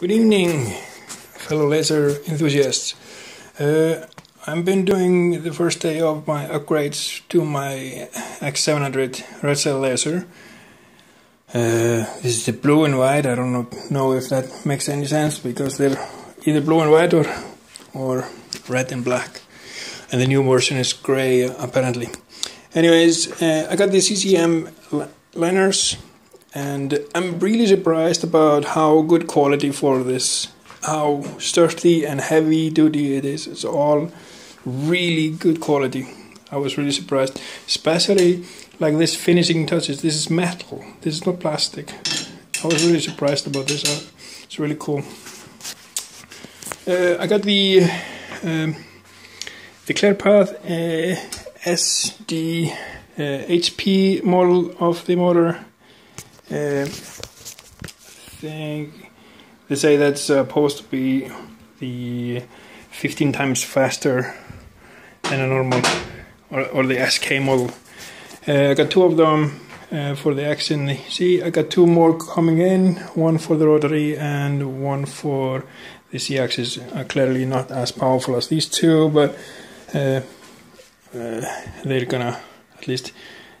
Good evening, fellow laser enthusiasts. Uh, I've been doing the first day of my upgrades to my X700 Redsail laser. Uh, this is the blue and white. I don't know, if that makes any sense because they're either blue and white or or red and black, and the new version is gray apparently. Anyways, uh, I got the CCM liners and I'm really surprised about how good quality for this how sturdy and heavy duty it is. It's all really good quality. I was really surprised. Especially like this finishing touches. This is metal. This is not plastic. I was really surprised about this. Uh, it's really cool. Uh, I got the um, the ClearPath uh, SD HP uh, model of the motor uh, think they say that's supposed to be the 15 times faster than a normal or, or the SK model. Uh, I got two of them uh, for the X and the C. I got two more coming in, one for the rotary and one for the Z axis. Uh, clearly not as powerful as these two, but uh, uh, they're gonna at least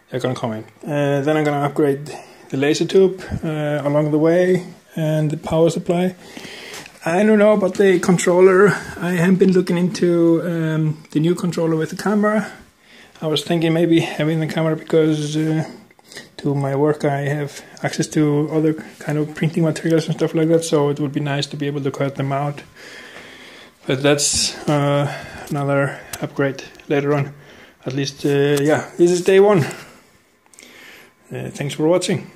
they're gonna come in. Uh, then I'm gonna upgrade the laser tube uh, along the way and the power supply. I don't know about the controller. I have been looking into um, the new controller with the camera. I was thinking maybe having the camera because uh, to my work I have access to other kind of printing materials and stuff like that, so it would be nice to be able to cut them out. But that's uh, another upgrade later on. At least, uh, yeah, this is day one. Uh, thanks for watching.